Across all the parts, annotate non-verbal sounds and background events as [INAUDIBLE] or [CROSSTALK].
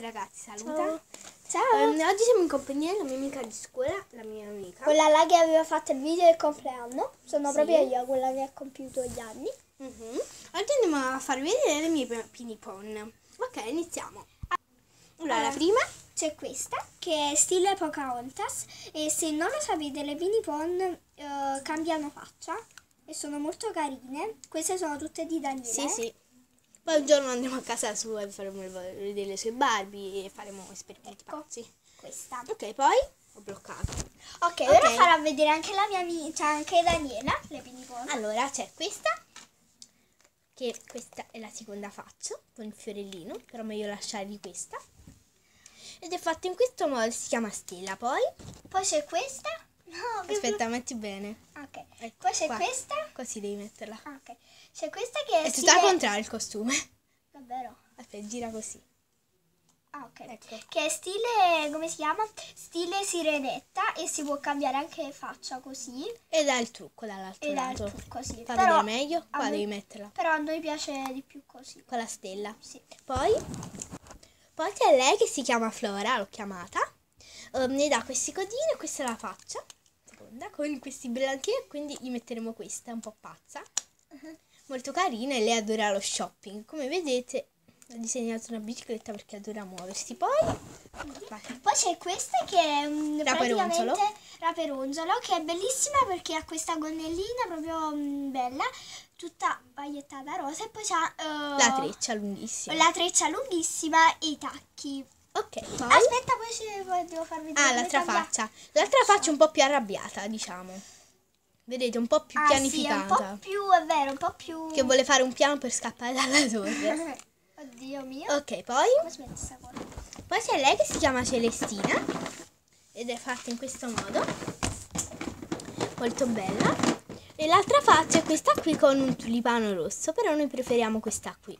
ragazzi, ragazzi, saluta. Ciao. Ciao. Ehm, oggi siamo in compagnia della mia amica di scuola, la mia amica. Quella là che aveva fatto il video del compleanno. Sono Sì. proprio io, quella che ha compiuto gli anni. Mhm. Oggi andiamo a farvi vedere le mie pinipon. Ok, iniziamo. Allora, la Ah. prima C'è questa che è stile Pocahontas e se non lo sapete le Pinipon eh, cambiano faccia e sono molto carine. Queste sono tutte di Daniele. Sì, sì. Poi un giorno andremo a casa sua e faremo vedere le sue Barbie e faremo esperimenti Ecco. pazzi. Questa. Ok, poi ho bloccato. Ok, ora Ok. farò vedere anche la mia amica, anche Daniela, le Pinipon. Allora, c'è questa, che questa è la seconda faccia, con il fiorellino, però meglio lasciare di questa. Ed è fatta in questo modo, si chiama stella. Poi, Poi c'è questa. No, aspetta, metti bene. Ok. Ecco Poi c'è qua. questa. Così devi metterla. Ah, ok. C'è questa che è È stile... al contrario il costume. Davvero? Aspetta, gira così. Ah, ok. Ecco. Che è stile, come si chiama? Stile sirenetta e si può cambiare anche faccia così. E dà il trucco dall'altro E dà il lato. trucco, sì. Fa Però vedere meglio. Qua devi metterla. Però a noi piace di più così. Con la stella. Sì. Poi, poi c'è lei che si chiama Flora, l'ho chiamata. Ehm, ne dà questi codini e questa è la faccia. Seconda, con questi brillantini e quindi gli metteremo questa, un po' pazza. Uh-huh. Molto carina e lei adora lo shopping. Come vedete ha disegnato una bicicletta perché adora muoversi. Poi. Poi c'è questa che è un Raperonzolo. raperonzolo che è bellissima perché ha questa gonnellina proprio mm, bella, tutta pagliettata rosa e poi c'ha eh, la treccia lunghissima. la treccia lunghissima e i tacchi. Ok, poi... Aspetta, poi, poi devo farvi vedere Ah, l'altra faccia. L'altra faccia è un po' più arrabbiata, diciamo. Vedete, un po' più Ah, sì, è un pianificata. po' più, è vero, un po' più... Che vuole fare un piano per scappare dalla torre. [LAUGHS] Oddio mio. ok, poi... Poi c'è lei che si chiama Celestina. Ed è fatta in questo modo. Molto bella. E l'altra faccia è questa qui con un tulipano rosso. Però noi preferiamo questa qui.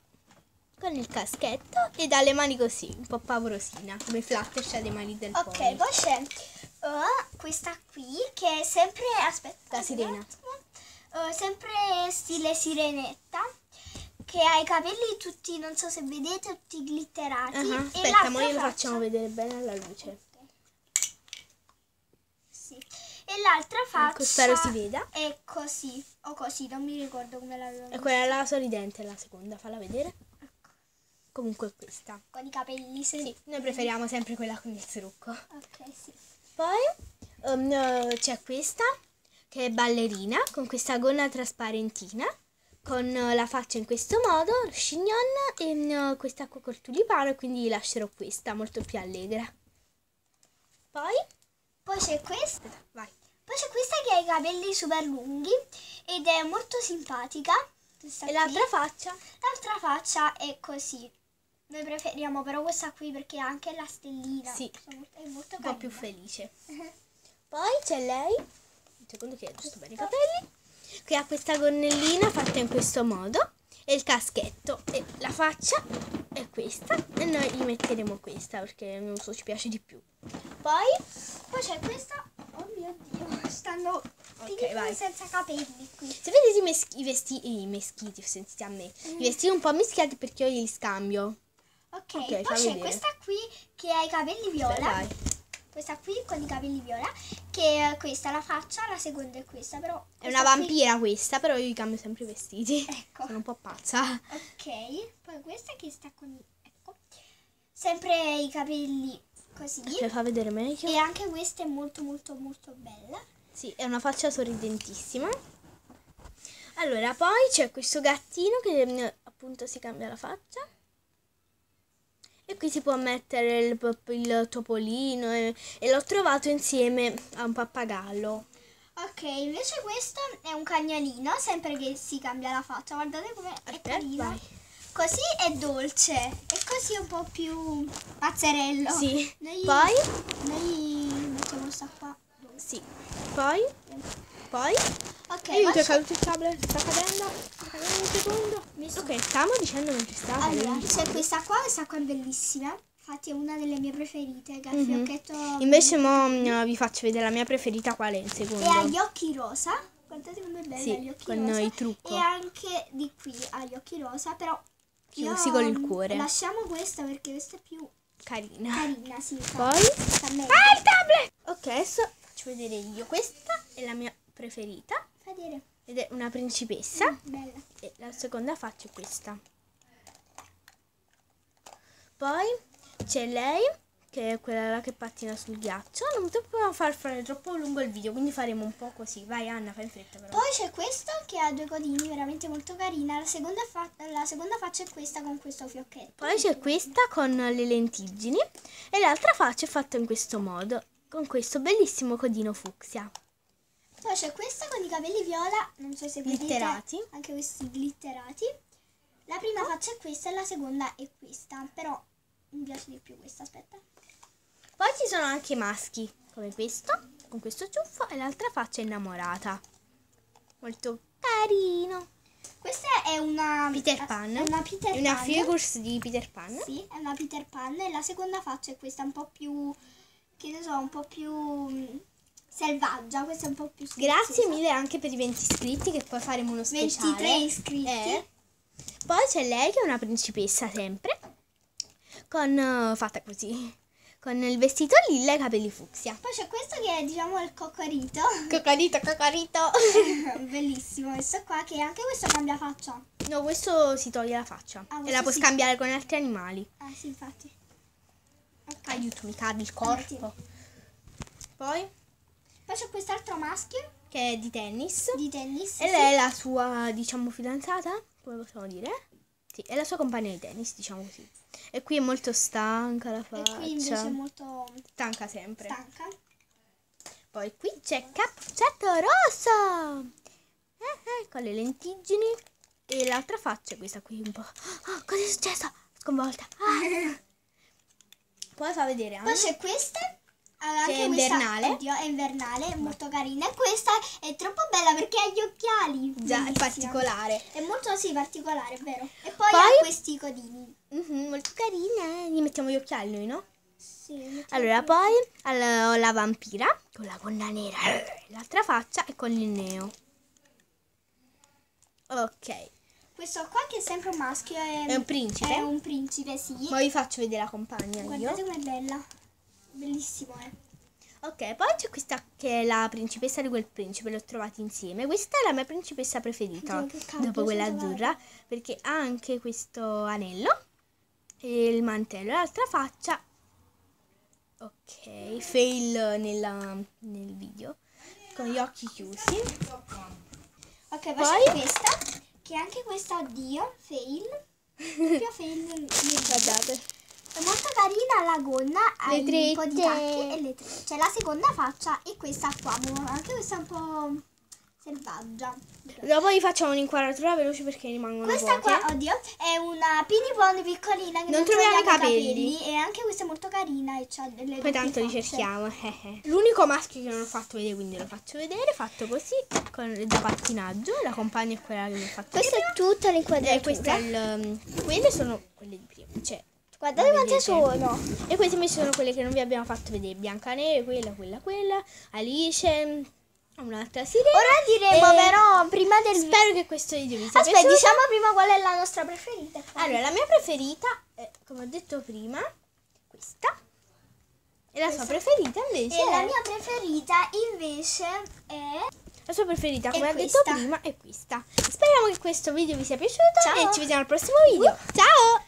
Con il caschetto e dà le mani così, un po' pavorosina. Come Fluttershy ha le mani del Ok, pony. poi c'è uh, questa qui che è sempre... Aspetta. La sirena. Uh, sempre stile sirenetta. Che ha i capelli tutti, non so se vedete, tutti glitterati. Ah, e Aspetta, ma faccia- facciamo vedere bene alla luce. Sì. E l'altra faccia spero si veda. è così, o così, non mi ricordo come l'avevo E quella là sorridente la seconda, falla vedere. Comunque questa. con i capelli, sì. Sì, noi preferiamo sempre quella con il trucco. Ok, sì. Poi um, c'è questa che è ballerina con questa gonna trasparentina con la faccia in questo modo, chignon e mm, questa qua col tulipano quindi lascerò questa molto più allegra. Poi, Poi c'è questa. vai. Poi c'è questa che ha i capelli super lunghi ed è molto simpatica. Questa E l'altra faccia? L'altra faccia è così. Noi preferiamo però questa qui perché ha anche la stellina. Sì. Molto- È molto Un po' più carina. felice. [LAUGHS] Poi c'è lei, secondo che aggiusto bene i capelli, che ha questa gonnellina fatta in questo modo e il caschetto e la faccia è questa e noi gli metteremo questa perché non so ci piace di più. Poi Poi c'è questa. Oh mio dio, [LAUGHS] stanno vai. senza capelli qui. se vedete i, i vestiti, i meschiti, sentite a me, i vestiti un po' mischiati perché io li scambio. Ok, Ok, poi c'è questa qui che ha i capelli viola. Vai. Questa qui con i capelli viola. Che è questa la faccia, la seconda è questa, però. È una questa qui- vampira questa, però io gli cambio sempre i vestiti. Ecco. Sono un po' pazza. Ok, poi questa che sta con ecco. Sempre i capelli così. Ci fa vedere meglio? E anche questa è molto molto molto bella. Sì, è una faccia sorridentissima. Allora, poi c'è questo gattino che mm, appunto si cambia la faccia. E qui si può mettere il, il topolino e, e l'ho trovato insieme a un pappagallo. Ok, invece questo è un cagnolino, sempre che si cambia la faccia. Guardate come è carino. vai. Così è dolce e così è un po' più pazzerello. Sì. Noi, Poi? Noi mettiamo questa qua. Sì. Poi? Poi? Ok, Aiuto, poi è caduto il tablet. Sta cadendo. Un secondo. Ok, stiamo dicendo non ci sta. Allora, c'è questa qua, questa qua è bellissima. Infatti è una delle mie preferite, il Mhm. fiocchetto Invece mo mm, vi faccio vedere la mia preferita qual è il secondo. e ha gli occhi rosa. Guardate come è bella, Sì, gli occhi con rosa. il trucco. E anche di qui ha gli occhi rosa, però così con il mm, cuore. Lasciamo questa perché questa è più carina. Carina, sì. Poi... Sta meglio. Ah, il tablet! Ok, adesso faccio vedere io. Questa è la mia preferita. Fai vedere. Ed è una principessa. Bella. Seconda faccia è questa. Poi c'è lei, che è quella che pattina sul ghiaccio. Non dobbiamo far fare troppo lungo il video, quindi faremo un po' così. Vai Anna, fai in fretta però. Poi c'è questa che ha due codini, veramente molto carina. La seconda, la seconda faccia è questa con questo fiocchetto. Poi c'è questa con le lentiggini e l'altra faccia è fatta in questo modo, con questo bellissimo codino fucsia. Poi c'è questa con i capelli viola, non so se vedete. Glitterati. Anche questi glitterati. La prima faccia è questa e la seconda è questa, però mi piace di più questa, aspetta. Poi ci sono anche maschi, come questo, con questo ciuffo e l'altra faccia è innamorata. Molto carino. Questa è una Peter Pan. Una Peter una Pan. figures di Peter Pan. Sì, è una Peter Pan e la seconda faccia è questa un po' più che ne so, un po' più mm, selvaggia, questa è un po' più Grazie scherzosa. mille anche per i 20 iscritti che poi faremo uno speciale. 23 iscritti. Eh. Poi c'è lei che è una principessa sempre, con eh, fatta così, con il vestito lilla e i capelli fucsia. Poi c'è questo che è diciamo il coccorito. [LAUGHS] Cocarito, cocarito. [LAUGHS] Bellissimo, questo qua che anche questo cambia faccia. No, questo si toglie la faccia Ah, e la puoi sì. scambiare con altri animali. Ah sì, infatti. Ok. Aiuto, mi cade il corpo. Poi, Poi c'è quest'altro maschio che è di tennis. di tennis. E sì. lei è la sua, diciamo, fidanzata? Come possiamo dire? Sì, è la sua compagna di tennis, diciamo così. E qui è molto stanca la E faccia. qui invece è molto Stanca sempre. stanca. Poi qui c'è Cappuccetto Rosso! Eh, eh, con le lentiggini. E l'altra faccia è questa qui un po'. Oh, cosa è successo? Sconvolta. Ah. [LAUGHS] Poi fa vedere Poi anche. c'è questa. Ah, Che è questa- invernale. oddio, è invernale, è molto carina. E questa è troppo bella perché ha gli occhiali. Già, è particolare. È molto sì, particolare, è vero. E poi, Poi- ha questi codini. Mhm, molto carina. Gli mettiamo gli occhiali noi, no? Sì, Allora, poi ho la vampira con la gonna nera. L'altra faccia è con il neo. Ok. Questo qua che è sempre un maschio è, È un principe? È un principe, sì. Ma vi faccio vedere la compagna Guardate io. com'è bella. Bellissimo, eh. Ok, poi c'è questa che è la principessa di quel principe, le ho trovate insieme. Questa è la mia principessa preferita, dopo quella azzurra, perché ha anche questo anello e il mantello. L'altra faccia, ok, fail nella- nel video, con gli occhi chiusi. Ok, poi, Poi? questa. Che anche questa, oddio, fail. [LAUGHS] Doppio fail. Guardate. È molto carina la gonna, ha Le un po' di trette. tacchi e le tre. C'è la seconda faccia e questa qua, anche questa è un po' selvaggia. Dopo vi facciamo un'inquadratura veloce perché rimangono Questa qua, oddio, è una Pini Pond piccolina che Non non, troviamo i troviamo capelli. E anche questa è molto carina e c'ha delle Poi tanto li facce. cerchiamo. eh, eh. L'unico maschio che non ho fatto vedere, quindi lo faccio vedere, fatto così, con da pattinaggio. La compagna è quella che vi ho fatto Questa vedere. è tutta Eh, l'inquadratura. questo è il, quelle sono quelle di prima. Cioè, Guardate la quante sono. E queste invece sono quelle che non vi abbiamo fatto vedere. Biancaneve, quella, quella, quella. Alice, un'altra sirena. Ora diremo E però prima del Spero che questo video vi sia Aspetta, piaciuto. diciamo prima qual è la nostra preferita. Allora, la mia preferita è, come ho detto prima, questa. E la sua preferita invece E la è... mia preferita invece è La sua preferita, come ho detto questa. prima, è questa. Speriamo che questo video vi sia piaciuto Ciao. e ci vediamo al prossimo video. Ciao!